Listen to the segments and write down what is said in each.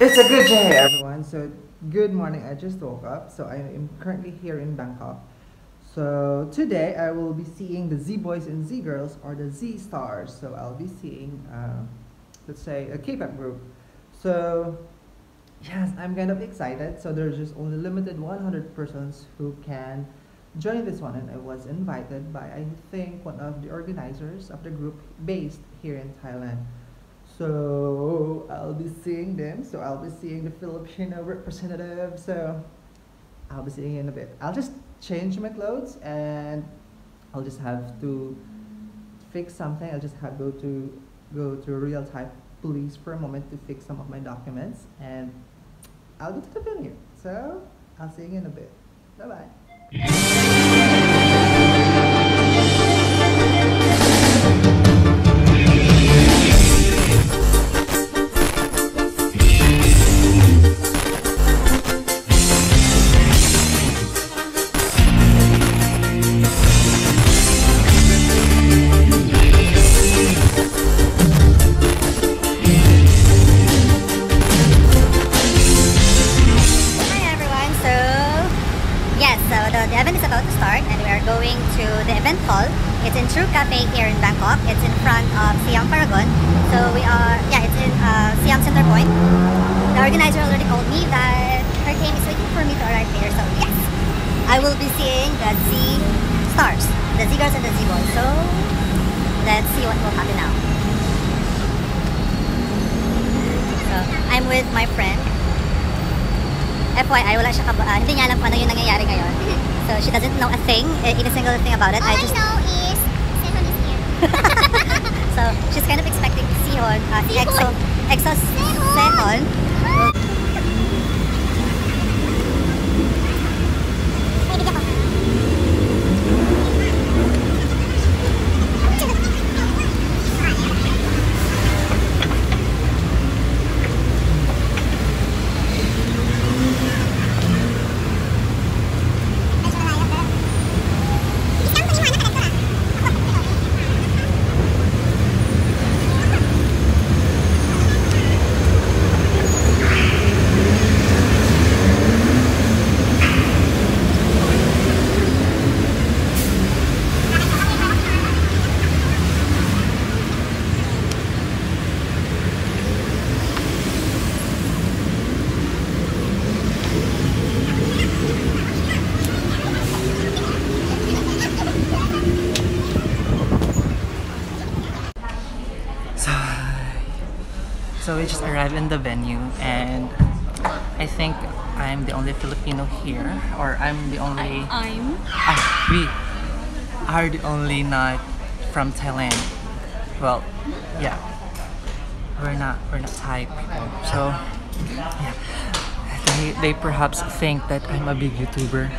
It's a good day, everyone. So, good morning. I just woke up. So, I am currently here in Bangkok. So, today I will be seeing the Z Boys and Z Girls or the Z Stars. So, I'll be seeing, uh, let's say, a K pop group. So, yes, I'm kind of excited. So, there's just only limited 100 persons who can join this one. And I was invited by, I think, one of the organizers of the group based here in Thailand. So I'll be seeing them. So I'll be seeing the Filipino representative. So I'll be seeing in a bit. I'll just change my clothes and I'll just have to fix something. I'll just have go to go to real time police for a moment to fix some of my documents and I'll go to the venue. So I'll see you in a bit. Bye bye. Going to the event hall. It's in True Cafe here in Bangkok. It's in front of Siam Paragon. So we are yeah, it's in uh, Siam Center Point. The organizer already told me that her team is waiting for me to arrive here. So yes, I will be seeing the Z stars, the Z girls and the Z boys. So let's see what will happen now. So I'm with my friend FYI, wala siya kaba, ah, hindi niya alam kung yung nangyayari ngayon. So, she doesn't know a thing, eh, even a single thing about it. All I, just, know is Sehun is here. so, she's kind of expecting Sihon, uh, EXO, EXO. Sehon. Just arrived in the venue, and I think I'm the only Filipino here, or I'm the only. I'm Ah, we are the only not from Thailand. Well, yeah, we're not we're not Thai people. So, yeah, they they perhaps think that I'm a big YouTuber.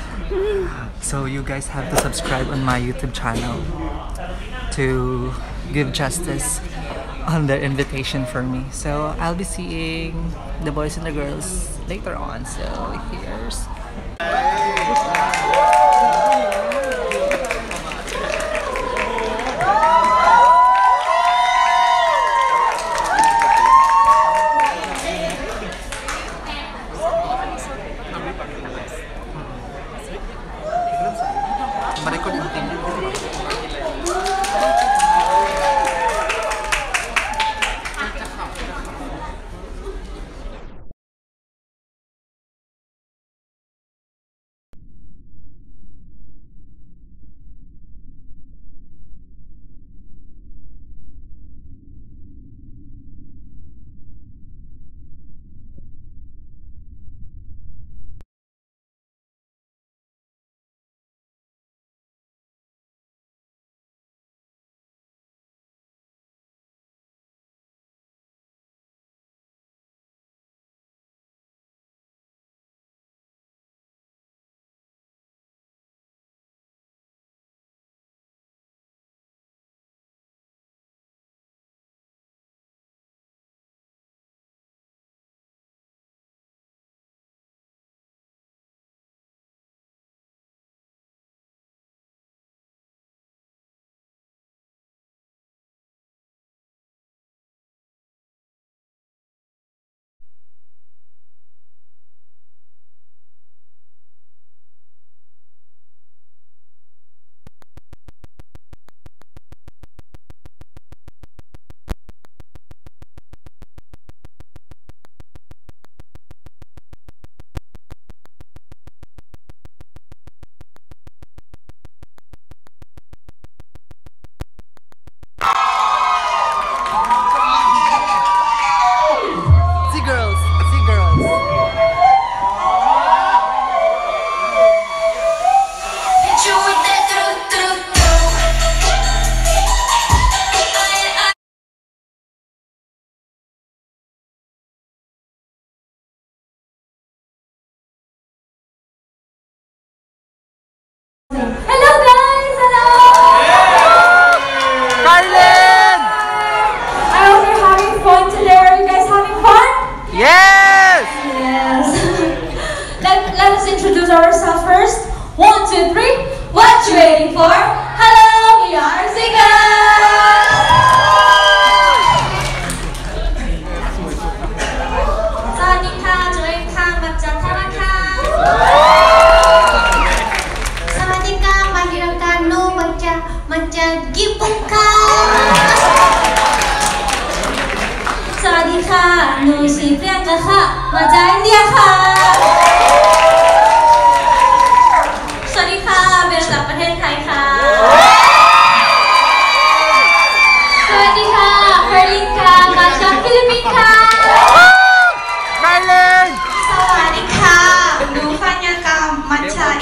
So you guys have to subscribe on my YouTube channel to give justice on their invitation for me. So I'll be seeing the boys and the girls later on. So here's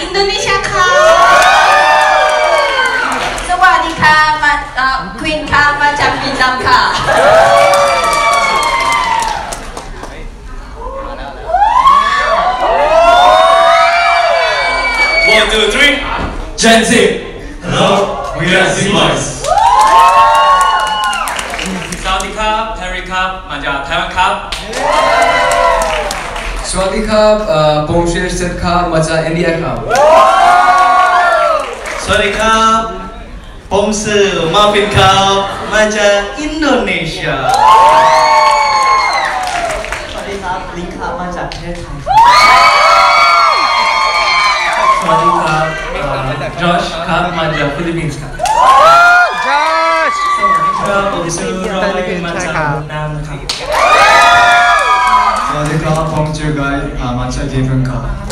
อินโดนีเซียค่ะ สวัสดีค่ะมาเอ่อควีนค่ะมาจากเวียดนามค่ะ One, two, three. Gen Z. Hello, we are Z Boys. สวัสดีครับแฮร์รี่ครับ มาจากไต้หวันครับส วัสดีครับเอ่อผมชื่อเซธครับมาจากอินเดียครับ สวัสดีครับผมชื่อมาฟินครับมาจากอินโดนีเซีย สวัสดีครับลิงครับมาจากประเทศไทย สวัสดีครับจอชครับมาจากฟิลิปปินส์ครับจอชสวัสดีครับผมชื่อโรยมาจากเวียดนามนะครับ the color puncture guy, um, I gave.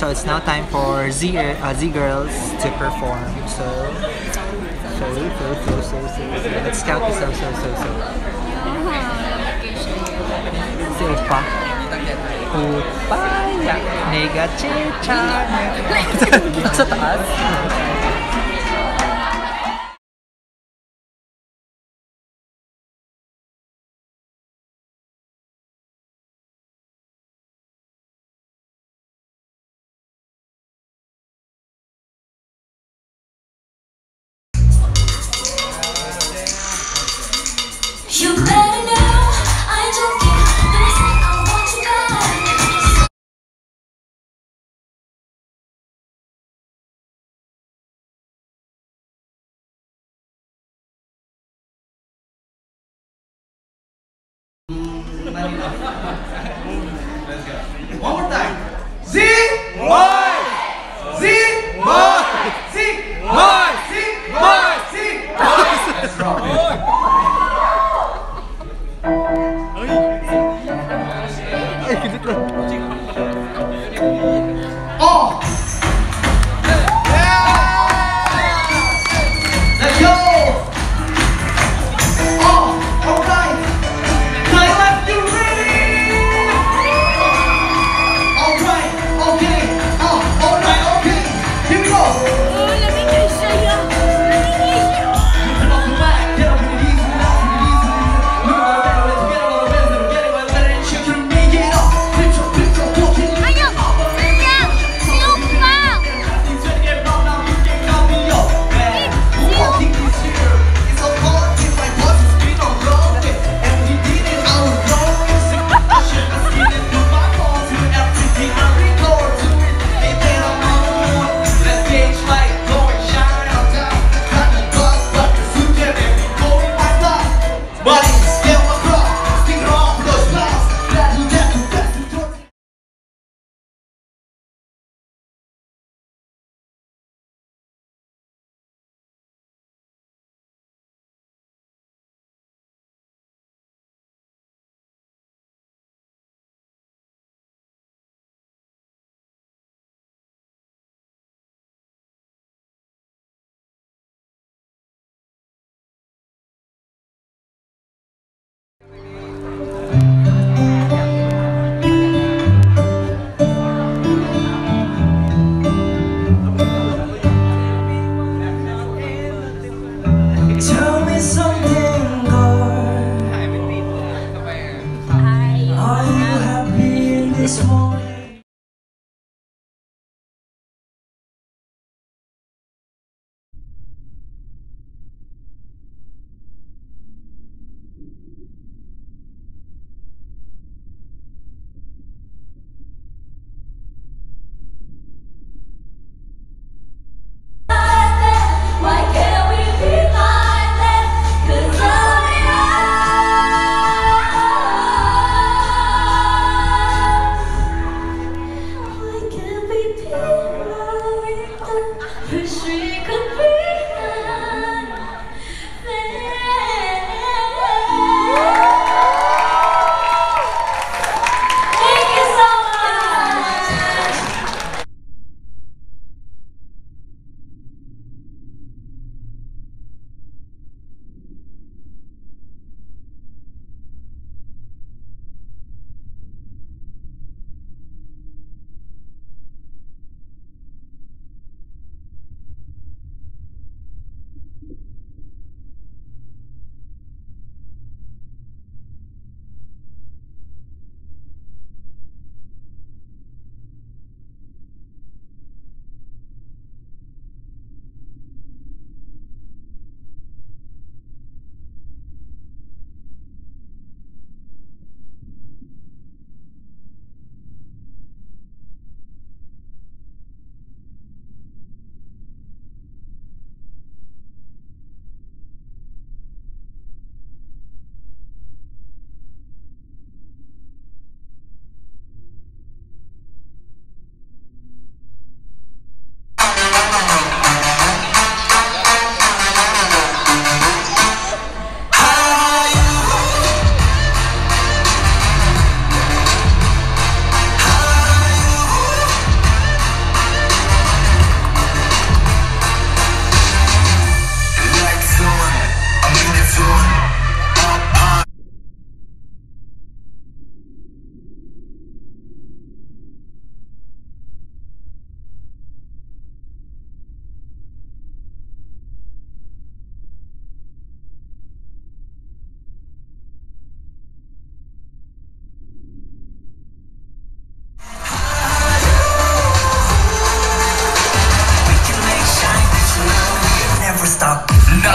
So it's now time for Z uh, Z girls to perform. So so so so so so. so. Let's count this out. So so so. Si Upa. Upaya. Nega chicha. Sa taas. One more time. Z Boy. Z Je suis comme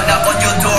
up on your door.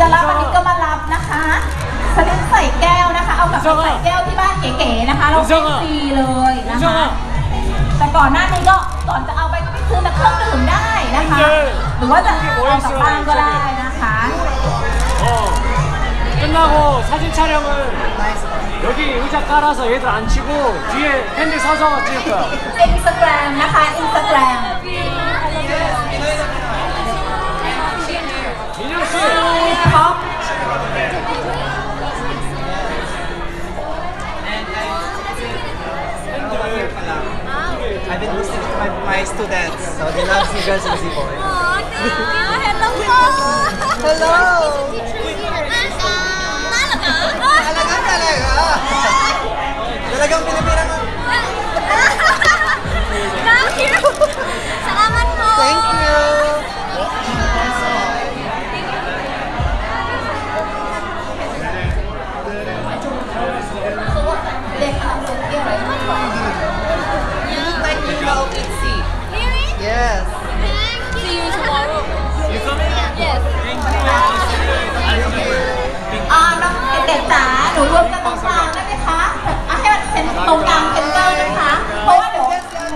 จะรับอันนี้ก็มารับนะคะสลิปใส่แก้วนะคะ เอากลับไปใส่แก้วที่บ้านเก๋ๆนะคะเราให้ฟรีเลยนะคะ แต่ก่อนหน้านี้ก็ก่อนจะเอาไปก็ไปซื้อแต่เครื่องดื่มได้นะคะ หรือว่าจะเอากลับบ้านก็ได้นะคะ 어, 끝나고 사진 촬영을 여기 의자 깔아서 얘들 앉히고 뒤에 팬들 서서 찍을 거야. อินสตาแกรมนะคะอินสตา pop. I've, been listening to my, my students, so they love Z Girls and Z Boy. boys. Hello! Thank you! Thank you! Yes. See you tomorrow. Yes. อ่าน้องเด็กๆจ๋าหนูรวมกันตรงกลางได้ไหมคะอะให้มันเป็นตรงกลางเป็นเกิร์ลนะคะ เพราะว่าเดี๋ยว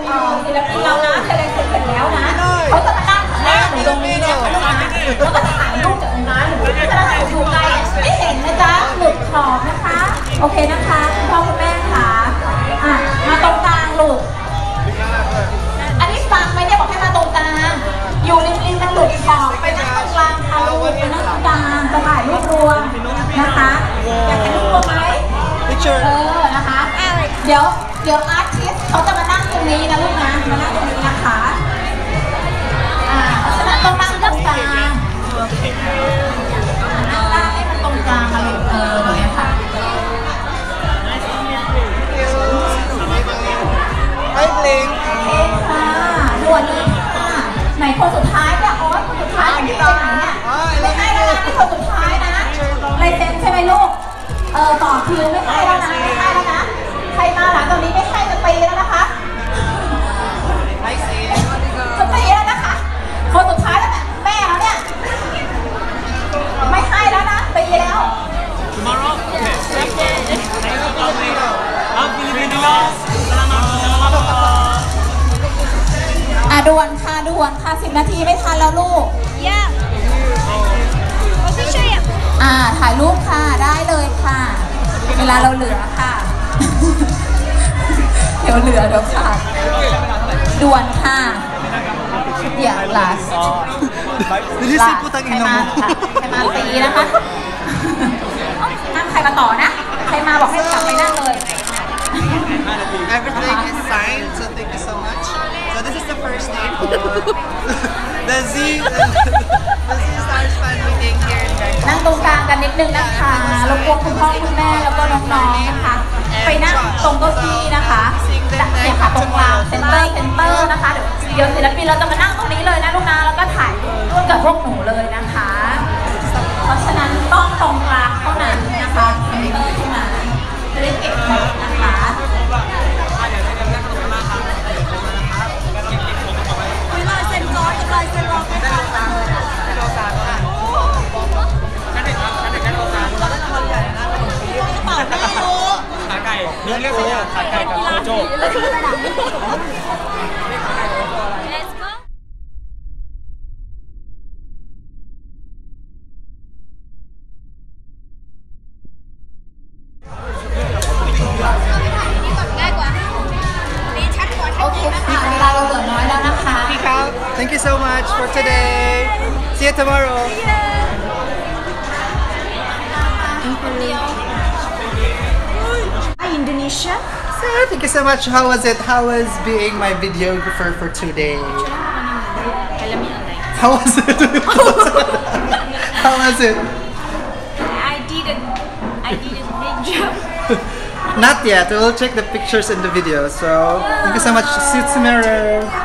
เอ่อศิลปินเรานะเสร็จเสร็จแล้วนะเขาจะมานั่งข้างหน้าหนูตรงนี้นะคะลูกนะแล้วก็ถ่ายรูปจากตรงนั้นหนูจะนั่งอยู่ไกลไม่เห็นนะจ๊ะหลุดขอบนะคะ โอเคนะคะคุณพ่อคุณแม่ค่ะ ไหมเนี่ยบอกให้มาตรงกลาง อยู่ริมริมมันหลุดขอบไปนั่งตรงกลางค่ะลูกไปนั่งตรงกลางจะถ่ายรูปรวมนะคะอยากเห็นรูปรวมไหม Picture. เออนะคะ เดี๋ยวเดี๋ยวอาร์ติสเขาจะมานั่งตรงนี้นะลูกนะมานั่งตรงนี้นะคะ ด่วนค่ะด่วนค่ะสิบนาทีไม่ทันแล้วลูก Yeah. Position ya. อ่าถ่ายรูปค่ะได้เลยค่ะ เวลาเราเหลือค่ะ เดี๋ยวเหลือเดี๋ยวขาดด่วนค่ะอย่า last Did you say putang ใคร ina มา mo? ค่ะใครมาตีนะคะนั่งใครมาต่อนะ ใครมาบอกให้กลับไปนั่งเลย Everything is signed, so thank you so much. Named for the Z the Z Stars fan meeting here in นั่ง Bangkok. ตรงกลางกันนิดนึงนะคะรบกวนคุณพ่อคุณแม่แล้วก็น้องๆนะคะ ไปนั่งตรงเก้าอี้นะคะจะเนี่ยค่ะเดี๋ยวศิลปินเราจะมานั่งตรงนี้เลยนะลูกนะแล้วก็ถ่ายรูปร่วมกับพวกหนูเลยนะคะ เพราะฉะนั้นต้องตรงกลางเท่านั้นนะคะเซนเตอร์ที่มาจะได้เก็บ เนื้อเรียกสิขาไก่กับโคโจ Let's go โอเคค่ะเวลาเราเหลือน้อยแล้วนะคะ Thank you so much for today. See you tomorrow. Alicia. So, thank you so much. How was it? How was being my videographer for today? How was it? How was it? I didn't, I didn't big. Not yet. We'll check the pictures and the video. So, thank you so much. See you tomorrow.